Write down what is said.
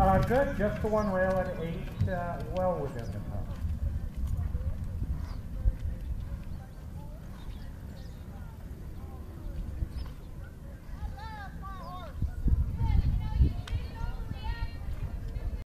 Uh, good, just the one rail at eight, uh, well within the